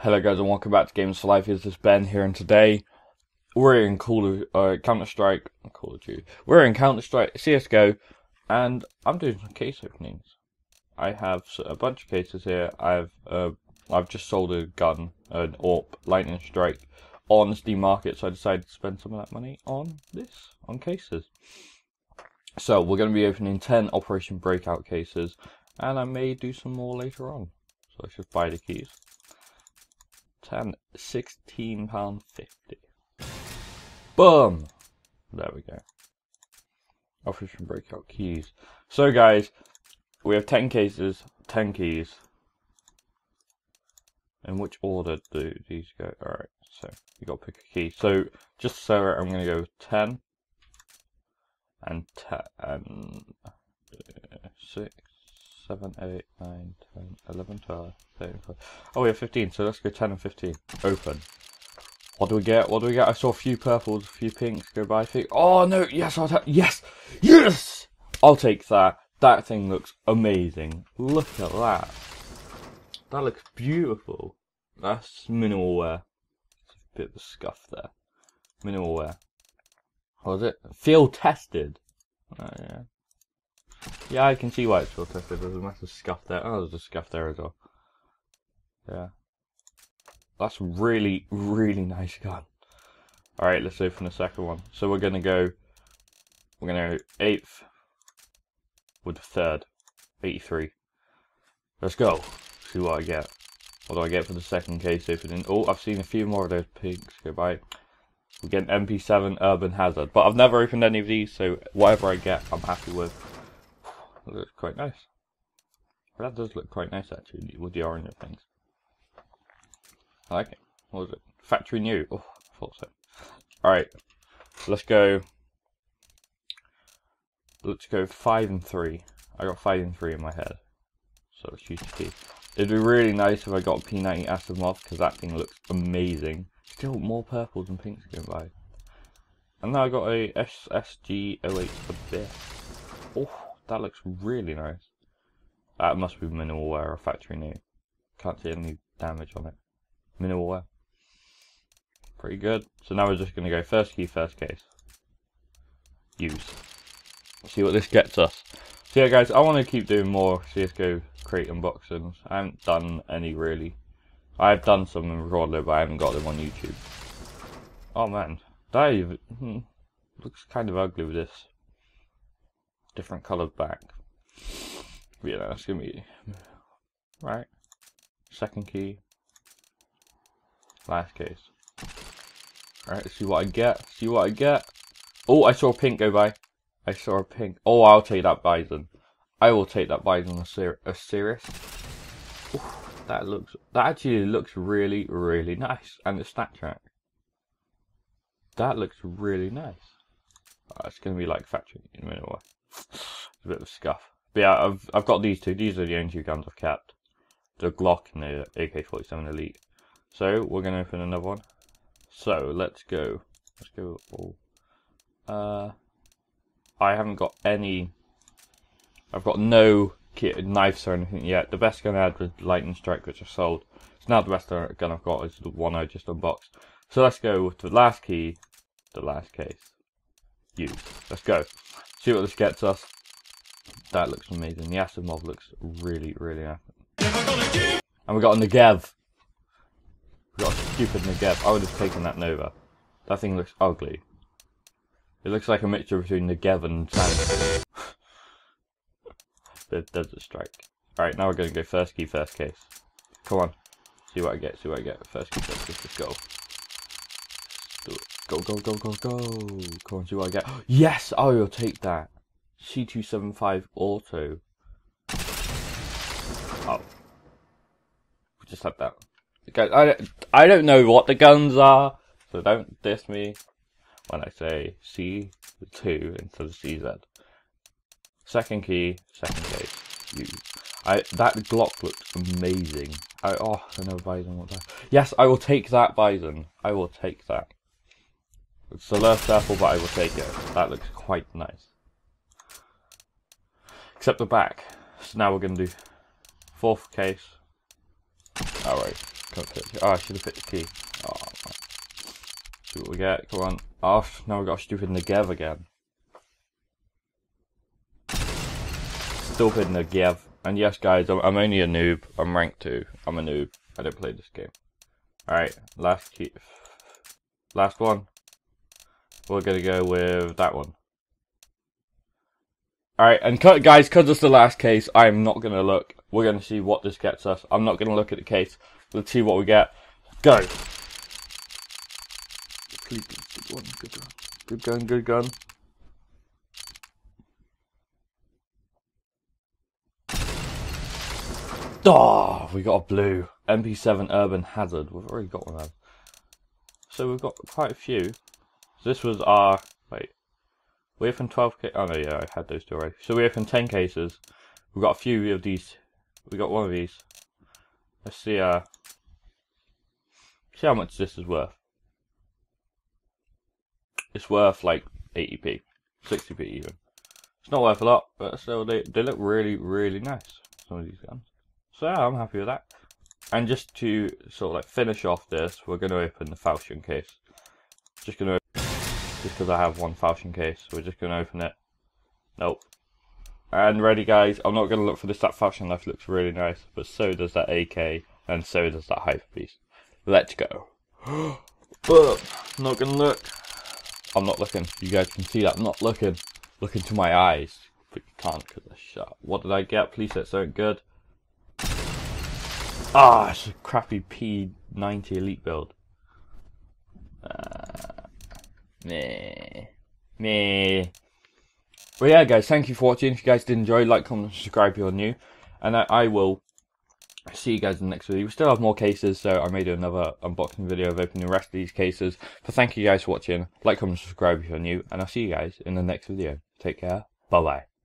Hello guys and welcome back to Games for Life. Is Ben here and today we're in Call of uh, Counter Strike, Call of Duty. We're in Counter Strike CS:GO, and I'm doing some case openings. I have a bunch of cases here. I've uh, I've just sold a gun, an AWP Lightning Strike, on the Steam Market, so I decided to spend some of that money on this, on cases. So we're going to be opening ten Operation Breakout cases, and I may do some more later on. So I should buy the keys. 10, 16 pound 50. Boom! There we go. Operation breakout keys. So guys, we have 10 cases, 10 keys. In which order do these go? Alright, so you gotta pick a key. So just so I'm gonna go 10 and 10 and uh, 6 7, 8, 9, 10, 11, 12, 13, 14. Oh, we have 15, so let's go 10 and 15. Open. What do we get? What do we get? I saw a few purples, a few pinks go by. Oh, no, yes, I'll take, yes, yes! I'll take that. That thing looks amazing. Look at that. That looks beautiful. That's minimal wear. a bit of a scuff there. Minimal wear. What was it? Field tested. Oh, yeah. Yeah, I can see why it's field tested. There's a massive scuff there. Oh, there's a scuff there as well. Yeah. That's really, really nice gun. Alright, let's open the second one. So we're gonna go, we're gonna go 8th with the third. 83. Let's go. See what I get. What do I get for the second case opening? Oh, I've seen a few more of those pinks go by. We get an MP7 Urban Hazard. But I've never opened any of these, so whatever I get, I'm happy with. Looks quite nice. That does look quite nice actually, with the orange things. I like it. What was it? Factory new. Oh, I thought so. Alright, let's go. Let's go 5 and 3. I got 5 and 3 in my head. So let's use key. It'd be really nice if I got P90 Asimov, because that thing looks amazing. Still more purples and pinks going by. And now I got a SSG08 Abyss. That looks really nice. That must be minimal wear or factory new. Can't see any damage on it. Minimal wear. Pretty good. So now we're just going to go first key, first case. Use. See what this gets us. So yeah guys, I want to keep doing more CSGO crate unboxings. I haven't done any really. I've done some in recorded but I haven't got them on YouTube. Oh man, that even, hmm, looks kind of ugly with this different coloured back. Yeah, that's gonna be right. Second key. Last case. Alright, see what I get. See what I get. Oh, I saw a pink go by. I saw a pink. Oh, I'll take that Bizon. I will take that Bizon a, ser serious. that looks. That actually looks really, really nice, and the StatTrak. That looks really nice. Oh, it's gonna be like factory in a minute. A bit of a scuff. But yeah, I've I've got these two. These are the only two guns I've kept. The Glock and the AK-47 Elite. So we're gonna open another one. So let's go. Let's go all. Uh, I haven't got any. I've got no knives or anything yet. The best gun I had was Lightning Strike, which I sold. So now the best gun I've got is the one I just unboxed. So let's go with the last key, the last case. Use. Let's go. See what this gets us. That looks amazing. The Asimov looks really, really nice. And we got a Negev. We got a stupid Negev. I would have taken that Nova. That thing looks ugly. It looks like a mixture between Negev and Sand. the Desert Strike. Alright, now we're going to go first key, first case. Come on. See what I get, see what I get. First key, first case. Let's go. Go, go, go, go, go. Come on, see what I get. Yes! I will take that. C275 Auto. Oh. Just had that. Okay, I, I don't know what the guns are, so don't diss me when I say C2 instead of CZ. Second key, second case. You. I that Glock looks amazing. I oh another Bizon. What that? Yes, I will take that Bizon. I will take that. It's the last apple, but I will take it. That looks quite nice. Except the back. So now we're going to do fourth case. Alright. Oh, I should have picked the key. Oh, see what we get. Come on. Oh, now we got stupid Negev again. Stupid Negev. And yes, guys, I'm, I'm only a noob. I'm rank 2. I'm a noob. I don't play this game. Alright, last key. Last one. We're gonna go with that one. Alright, and cut, guys, because it's the last case, I'm not gonna look. We're gonna see what this gets us. I'm not gonna look at the case. Let's see what we get. Go! Good one, good gun. Good gun. Oh, we got a blue. MP7 Urban Hazard. We've already got one of. So we've got quite a few. This was our... Wait. We opened 12 cases. Oh no, yeah, I had those two already. So we opened 10 cases. We've got a few of these. We got one of these. Let's see, uh... See how much this is worth. It's worth like 80p. 60p even. It's not worth a lot, but still, they, they look really, really nice. Some of these guns. So yeah, I'm happy with that. And just to sort of like finish off this, we're going to open the falchion case. Just going to, just because I have one falchion case, we're just going to open it. Nope. And ready guys, I'm not going to look for this, that falchion knife looks really nice, but so does that AK, and so does that hyper beast. Let's go. but, not going to look. I'm not looking, you guys can see that, I'm not looking. Look into my eyes, but you can't because they're shut. What did I get? Please say something good. Ah, it's a crappy P90 Elite build. Uh, meh. Meh. But yeah, guys, thank you for watching. If you guys did enjoy, like, comment, subscribe if you're new. And I, I will see you guys in the next video. We still have more cases, so I may do another unboxing video of opening the rest of these cases. But thank you guys for watching. Like, comment, subscribe if you're new. And I'll see you guys in the next video. Take care. Bye-bye.